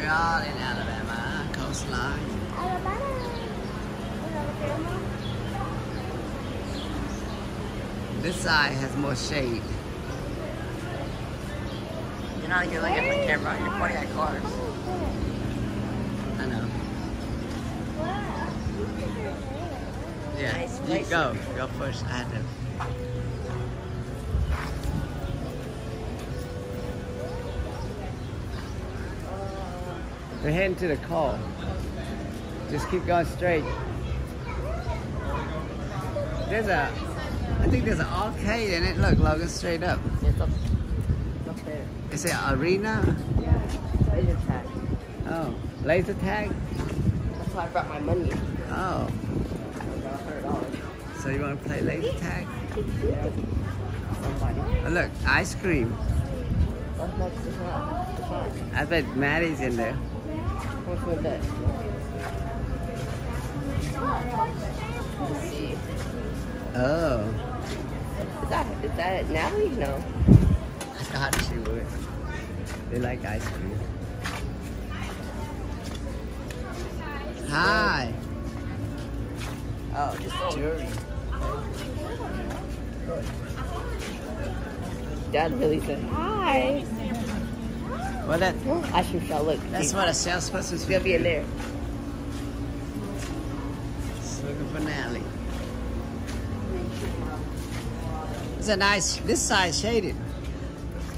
In Alabama coastline. Alabama. Alabama. This side has more shade. You're not looking at the camera. You're pointing at cars. I know. Yeah, you go. Go first. I had to. We're heading to the call. Just keep going straight. There's a, I think there's an arcade in it. Look, Logan, straight up. It's up, it's up there. Is it arena? Laser tag. Oh, laser tag? That's why I brought my money. Oh, I got hundred so you want to play laser tag? Somebody. Oh, look, ice cream. That's not it's not. It's not. I bet Maddie's in there. What's with. Oh, Is that is that Natalie? No. I thought she would. They like ice cream. Hi. Oh, just oh. jury. Dad really said hi. Well, that, oh. I should shall look. that's what a salesperson's She'll be in there. Looking for Natalie. It's a nice, this side shaded.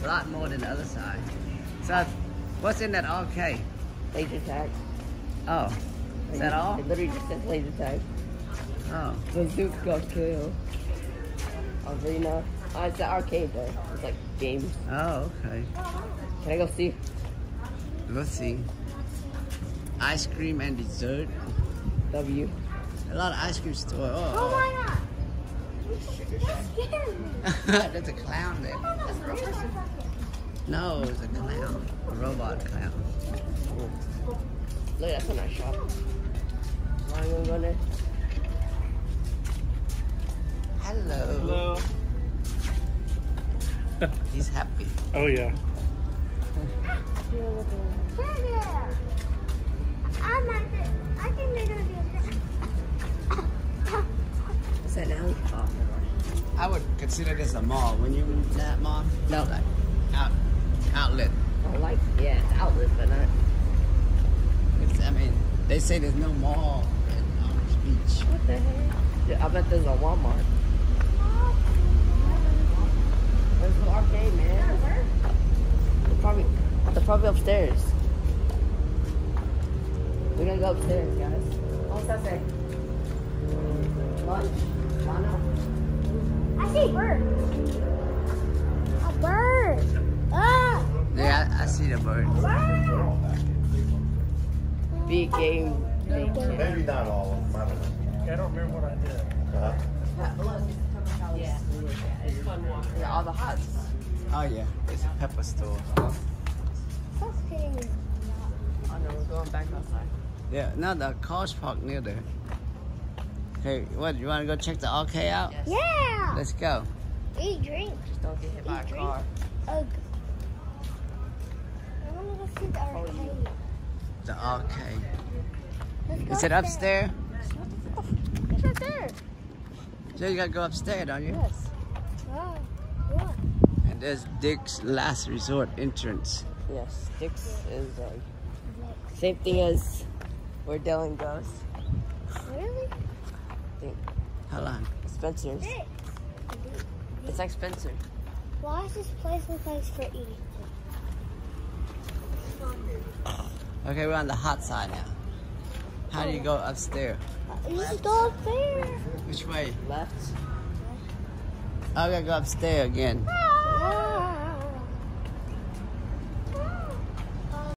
A lot more than the other side. So, what's in that arcade? Laser tag. Oh, is that all? It literally just says laser tag. Oh, Bazooka kill. Arena. Oh, it's the arcade though. It's like games. oh, okay. Can I go see? Let's see. Ice cream and dessert. W. A lot of ice cream store. Oh Oh, oh. my god. You scared me. oh. there's a clown there. That's a real person. No, it's a clown. A robot clown. Look, that's a nice shop. Why am I gonna go there? Hello. He's happy. Oh yeah. Yeah. I'm not good. I think they're gonna be okay. What's that now? Oh, I would consider this a mall. When you in that mall, No. like out outlet. I like, yeah, it's outlet, but not. It's, I mean, they say there's no mall in Orange Beach. What the heck? Yeah, I bet there's a Walmart. There's an arcade, man. They're probably, they're probably upstairs. We're gonna go upstairs, guys. What's that say? Lunch? Mono? I see a bird. A bird. Ah. Yeah, I, I see the bird. Big game. Big game. Maybe not all of them. I don't know. I don't remember what I did. Uh-huh. Yeah. All the huts. Oh yeah, it's a pepper store. Okay. Oh no, we're going back outside. Yeah, now the cars parked near there. Hey, what? You want to go check the arcade out? Yes. Yeah. Let's go. Eat drink. Just don't get hit by a Drink. car. Ugh. I want to go see the oh, arcade. The arcade. Let's Is it upstairs? It's right there. So you gotta go upstairs, don't you? Yes. What? And there's Dick's Last Resort entrance. Yes. Dick's is like same thing as where Dylan goes. Really? I think Hold on. Spencer's. Dick. It's like Spencer. Why is this place a place for eating? Okay, we're on the hot side now. How do you go upstairs? Uh, you just go up there. Which way? Left. I gotta go upstairs again. Ah.